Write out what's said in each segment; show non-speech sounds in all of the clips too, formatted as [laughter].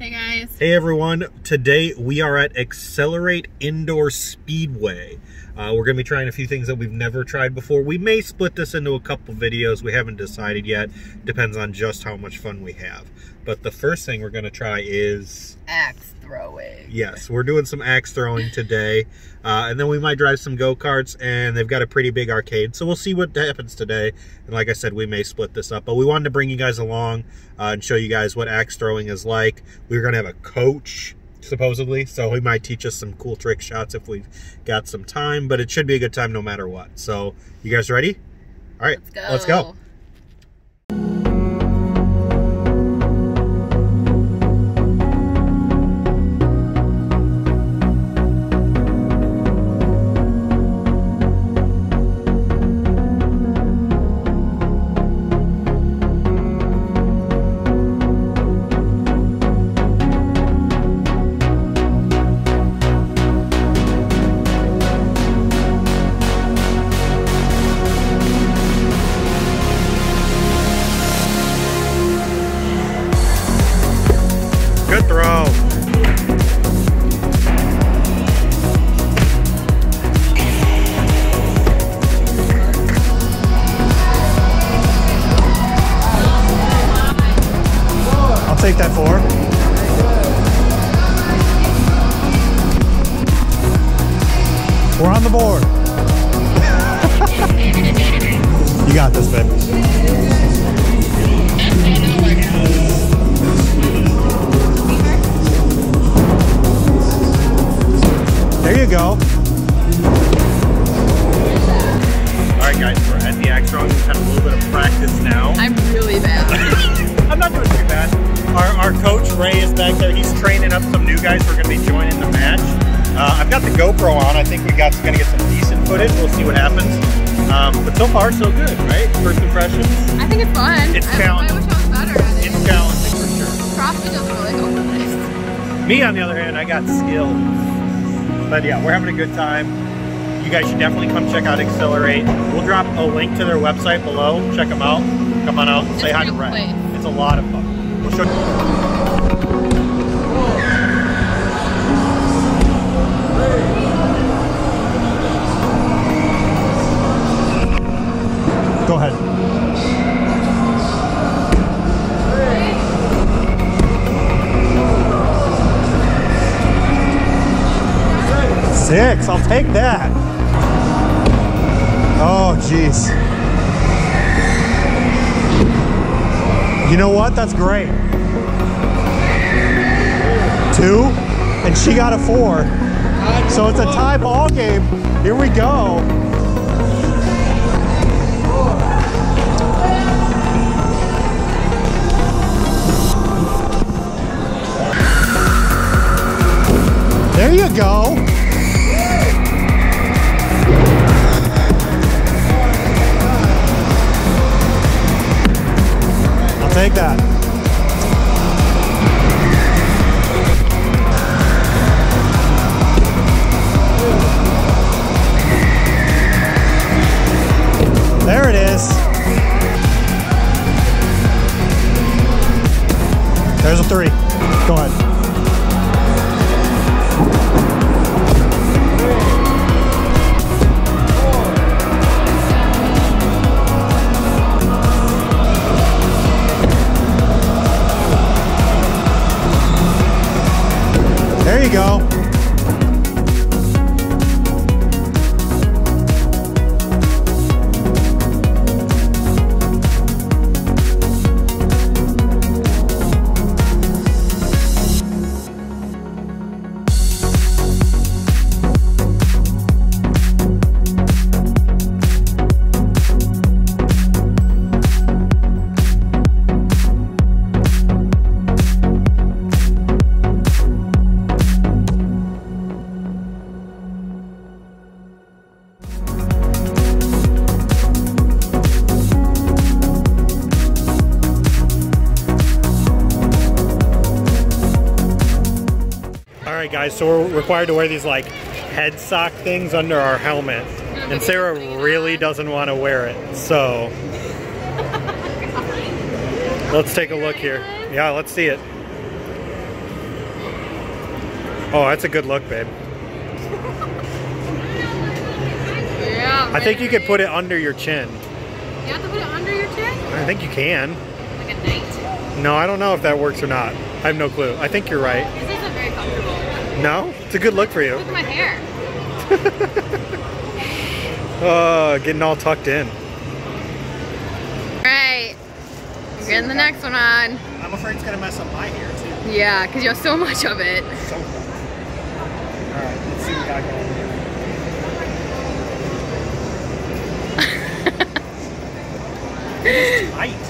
Hey guys. Hey everyone, today we are at Accelerate Indoor Speedway. Uh, we're going to be trying a few things that we've never tried before. We may split this into a couple videos. We haven't decided yet. Depends on just how much fun we have. But the first thing we're going to try is... Axe throwing. Yes, we're doing some axe throwing today. Uh, and then we might drive some go-karts, and they've got a pretty big arcade. So we'll see what happens today. And like I said, we may split this up. But we wanted to bring you guys along uh, and show you guys what axe throwing is like. We are going to have a coach supposedly. So he might teach us some cool trick shots if we've got some time, but it should be a good time no matter what. So you guys ready? All right, let's go. Let's go. On the board. [laughs] you got this, babe. There you go. All right, guys, we're at the axe throwing. We've had a little bit of practice now. I'm really bad. I'm not doing too bad. Our, our coach, Ray, is back there. He's training up some new guys who are going to be joining the match. Uh, I've got the GoPro on. I think we got going to get some decent footage. We'll see what happens. Um, but so far, so good, right? First impressions? I think it's fun. It's I, challenging. I wish I was better at it. It's challenging for sure. CrossFit doesn't really go for this. Me, on the other hand, I got skills. But yeah, we're having a good time. You guys should definitely come check out Accelerate. We'll drop a link to their website below. Check them out. Come on out and say hi to place. It's a lot of fun. We'll ahead. Six, I'll take that. Oh, jeez. You know what? That's great. Two, and she got a four. So it's a tie ball game. Here we go. There you go. I'll take that. There it is. There's a three. Go ahead. There you go. Guys, so we're required to wear these like head sock things under our helmet. And Sarah really doesn't want to wear it, so let's take a look here. Yeah, let's see it. Oh, that's a good look, babe. Yeah. I think you could put it under your chin. You have to put it under your chin? I think you can. Like a knight? No, I don't know if that works or not. I have no clue. I think you're right. No? It's a good look for you. Look at my hair. Oh, [laughs] getting all tucked in. Alright. We're getting the next one on. I'm afraid it's gonna mess up my hair too. Yeah, because you have so much of it. So Alright, let's see what we got going here. [laughs] it's tight.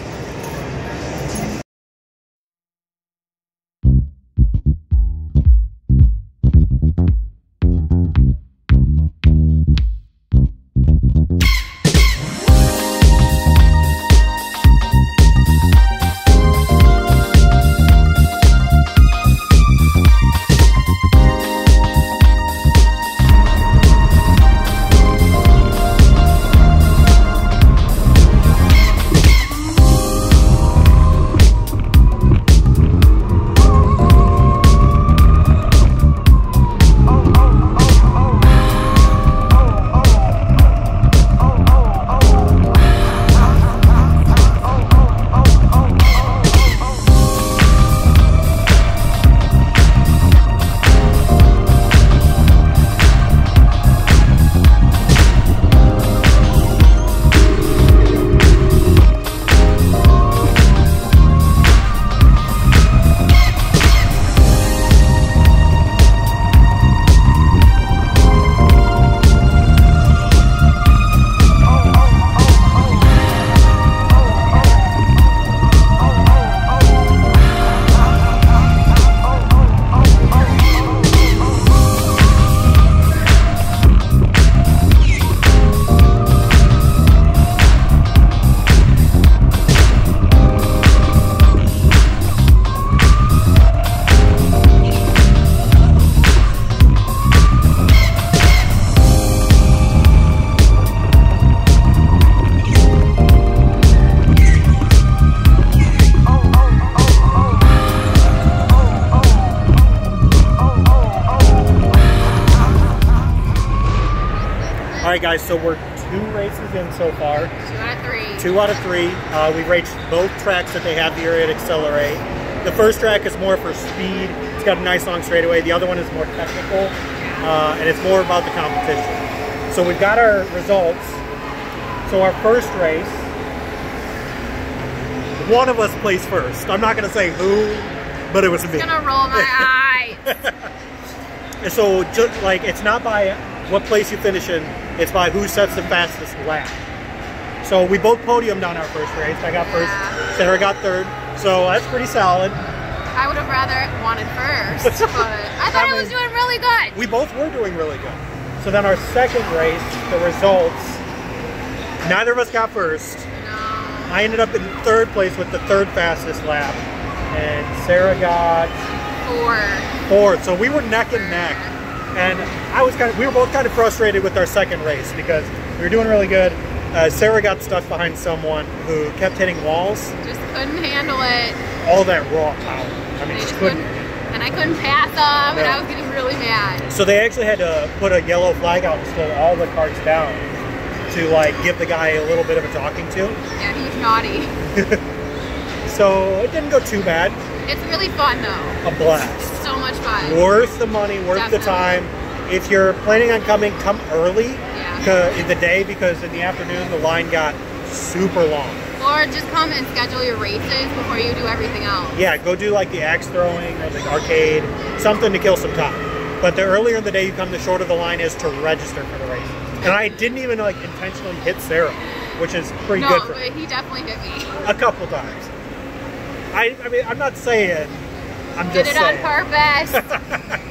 All right, guys. So we're two races in so far. Two out of three. Two out of three. Uh, we've raced both tracks that they have here at Accelerate. The first track is more for speed. It's got a nice long straightaway. The other one is more technical, uh, and it's more about the competition. So we've got our results. So our first race, one of us placed first. I'm not going to say who, but it was me. I'm gonna roll my [laughs] eyes. So, just like it's not by what place you finish in, it's by who sets the fastest lap. So we both podiumed on our first race. I got first, Yeah. Sarah got third. So that's pretty solid. I would have rather wanted first, [laughs] but I thought I, was doing really good. We both were doing really good. So then our second race, the results, neither of us got first. No. I ended up in third place with the third fastest lap, and Sarah got Four. fourth. So we were neck and neck. And I was kind of, we were both kind of frustrated with our second race because we were doing really good. Uh, Sarah got stuck behind someone who kept hitting walls. Just couldn't handle it. All that raw power. I mean, just couldn't. couldn't, and I couldn't pass them, and I was getting really mad. So they actually had to put a yellow flag out and slow all the karts down to like give the guy a little bit of a talking to. Yeah, he was naughty. [laughs] So it didn't go too bad. It's really fun though. A blast. Much fun. Worth the money, worth the time. If you're planning on coming, come early Yeah. in the day because in the afternoon the line got super long. Or just come and schedule your races before you do everything else. Yeah, go do like the axe throwing or the arcade, something to kill some time. But the earlier in the day you come, the shorter the line is to register for the race. And I didn't even like intentionally hit Sarah, which is pretty no, good for but me. he definitely hit me. A couple times. I, I mean, I'm not saying. I'm Did just it on saying. purpose. [laughs]